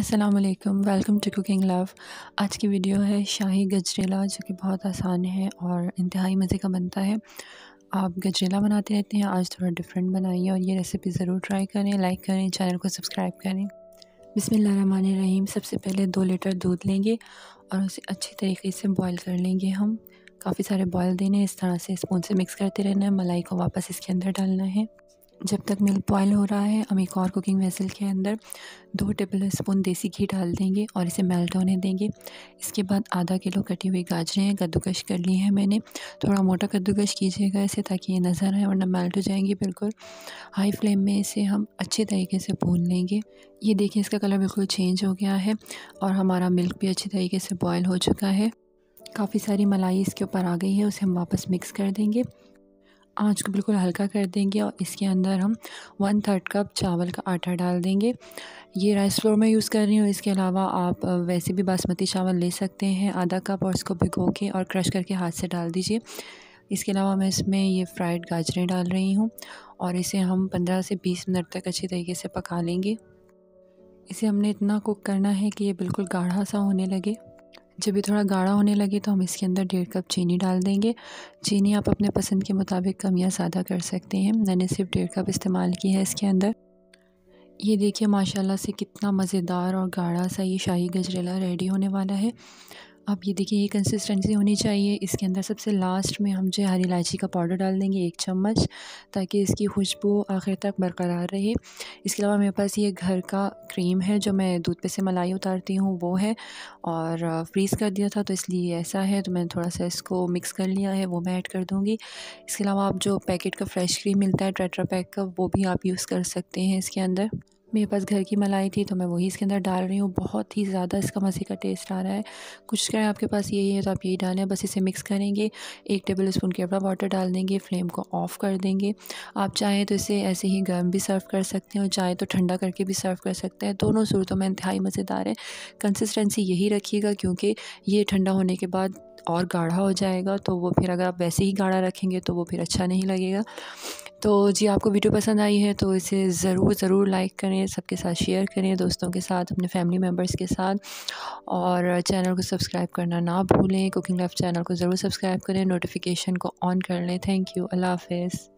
अस्सलाम वालेकुम to cooking love आज की वीडियो है शाही गजरेला, जो कि बहुत आसान है और इंतहाई मज़े का बनता है। आप गजरेला बनाते रहते हैं, आज थोड़ा डिफरेंट बनाइए और ये रेसिपी ज़रूर ट्राई करें लाइक करें चैनल को सब्सक्राइब करें। बिसमीम सबसे पहले दो लीटर दूध लेंगे और उसे अच्छी तरीके से बॉयल कर लेंगे हम। काफ़ी सारे बॉयल देने इस तरह से स्पून से मिक्स करते रहना है, मलाई को वापस इसके अंदर डालना है। जब तक मिल्क बॉयल हो रहा है, हम एक और कुकिंग वेसल के अंदर दो टेबल स्पून देसी घी डाल देंगे और इसे मेल्ट होने देंगे। इसके बाद आधा किलो कटी हुई गाजरें हैं, कद्दूकश कर ली है मैंने। थोड़ा मोटा कद्दूकश कीजिएगा इसे ताकि ये नज़र आए वरना मेल्ट हो जाएँगी बिल्कुल। हाई फ्लेम में इसे हम अच्छे तरीके से भून लेंगे। ये देखिए इसका कलर बिल्कुल चेंज हो गया है और हमारा मिल्क भी अच्छी तरीके से बॉयल हो चुका है। काफ़ी सारी मलाई इसके ऊपर आ गई है, उसे हम वापस मिक्स कर देंगे। आँच को बिल्कुल हल्का कर देंगे और इसके अंदर हम वन थर्ड कप चावल का आटा डाल देंगे। ये राइस फ्लोर में यूज़ कर रही हूँ, इसके अलावा आप वैसे भी बासमती चावल ले सकते हैं। आधा कप और इसको भिगो के और क्रश करके हाथ से डाल दीजिए। इसके अलावा मैं इसमें ये फ्राइड गाजरें डाल रही हूँ और इसे हम पंद्रह से बीस मिनट तक अच्छी तरीके से पका लेंगे। इसे हमने इतना कुक करना है कि ये बिल्कुल गाढ़ा सा होने लगे। जब ये थोड़ा गाढ़ा होने लगे तो हम इसके अंदर डेढ़ कप चीनी डाल देंगे। चीनी आप अपने पसंद के मुताबिक कम या ज़्यादा कर सकते हैं। मैंने सिर्फ़ डेढ़ कप इस्तेमाल की है इसके अंदर। ये देखिए, माशाल्लाह से कितना मज़ेदार और गाढ़ा सा ये शाही गजरेला रेडी होने वाला है। अब ये देखिए, ये कंसिस्टेंसी होनी चाहिए। इसके अंदर सबसे लास्ट में हम जो हरी इलायची का पाउडर डाल देंगे एक चम्मच, ताकि इसकी खुशबू आखिर तक बरकरार रहे। इसके अलावा मेरे पास ये घर का क्रीम है, जो मैं दूध पे से मलाई उतारती हूँ, वो है। और फ्रीज़ कर दिया था तो इसलिए ऐसा है तो मैंने थोड़ा सा इसको मिक्स कर लिया है, वो मैं ऐड कर दूँगी। इसके अलावा आप जो पैकेट का फ्रेश क्रीम मिलता है ट्रेट्रा पैक का, वो भी आप यूज़ कर सकते हैं इसके अंदर। मेरे पास घर की मलाई थी तो मैं वही इसके अंदर डाल रही हूँ। बहुत ही ज़्यादा इसका मज़े का टेस्ट आ रहा है। कुछ करें, आपके पास यही है तो आप यही डालें, बस इसे मिक्स करेंगे। एक टेबल स्पून केवड़ा वाटर डाल देंगे फ्लेम को ऑफ़ कर देंगे। आप चाहें तो इसे ऐसे ही गर्म भी सर्व कर सकते हैं और चाहें तो ठंडा करके भी सर्व कर सकते हैं। दोनों सूरतों में इंतहाई मज़ेदार है। कंसिस्टेंसी यही रखिएगा क्योंकि ये ठंडा होने के बाद और गाढ़ा हो जाएगा तो वो फिर अगर आप वैसे ही गाढ़ा रखेंगे तो वो फिर अच्छा नहीं लगेगा। तो जी, आपको वीडियो पसंद आई है तो इसे ज़रूर ज़रूर लाइक करें, सबके साथ शेयर करें, दोस्तों के साथ, अपने फैमिली मेंबर्स के साथ और चैनल को सब्सक्राइब करना ना भूलें। कुकिंग लाइफ चैनल को ज़रूर सब्सक्राइब करें नोटिफिकेशन को ऑन कर लें। Thank you Allah half